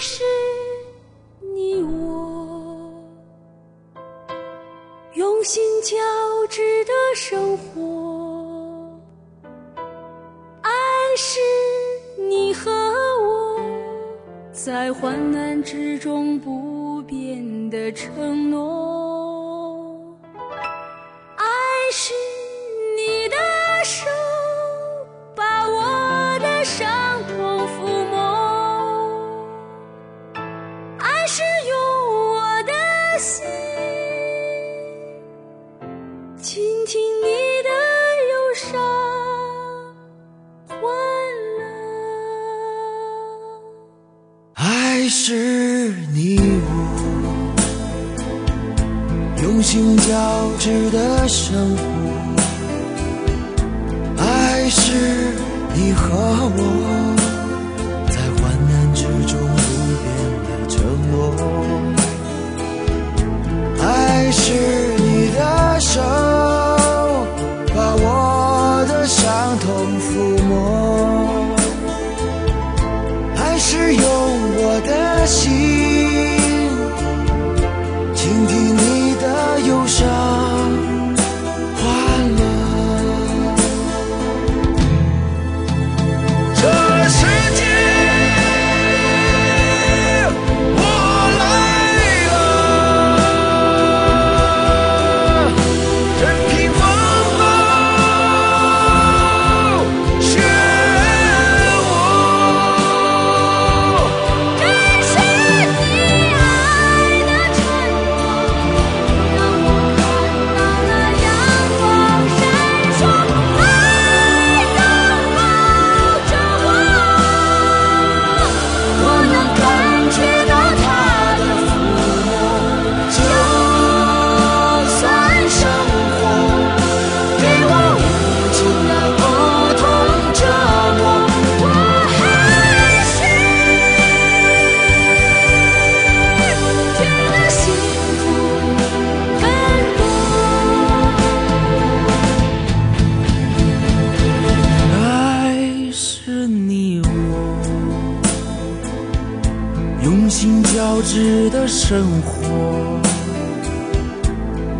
是你我。用心交织的生活，爱是你和我在患难之中不变的承诺，爱是心倾听你的忧伤欢乐。爱是你我用心交织的生活，爱是你和我用我的心。交织的生活，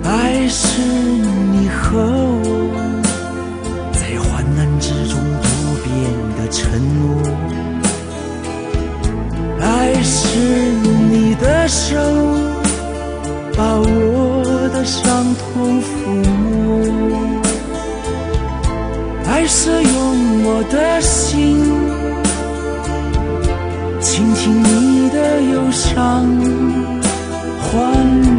爱是你和我在患难之中不变的承诺，爱是你的手把我的伤痛抚摸。爱是用我的心倾听你忧伤欢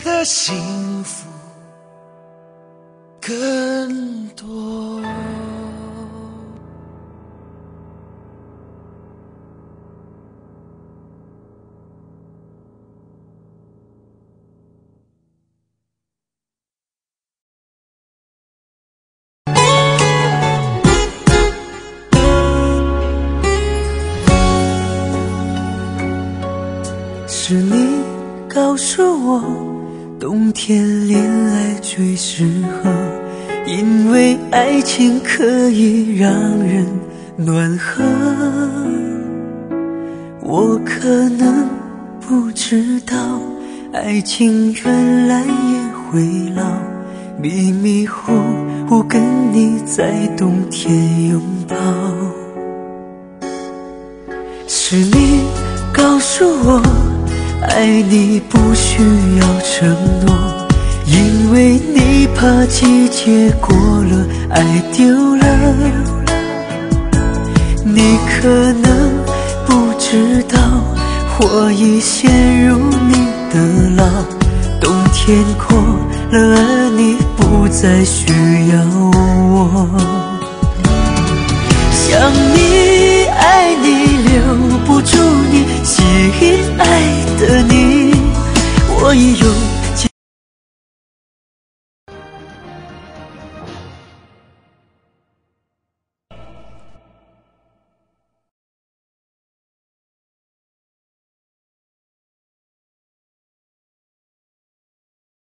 的幸福更多。是你告诉我，冬天恋爱最适合，因为爱情可以让人暖和。我可能不知道，爱情原来也会老，迷迷糊糊跟你在冬天拥抱。是你告诉我，爱你不需要承诺，因为你怕季节过了，爱丢了。你可能不知道，我已陷入你的牢。冬天过了，而你不再需要我。想你，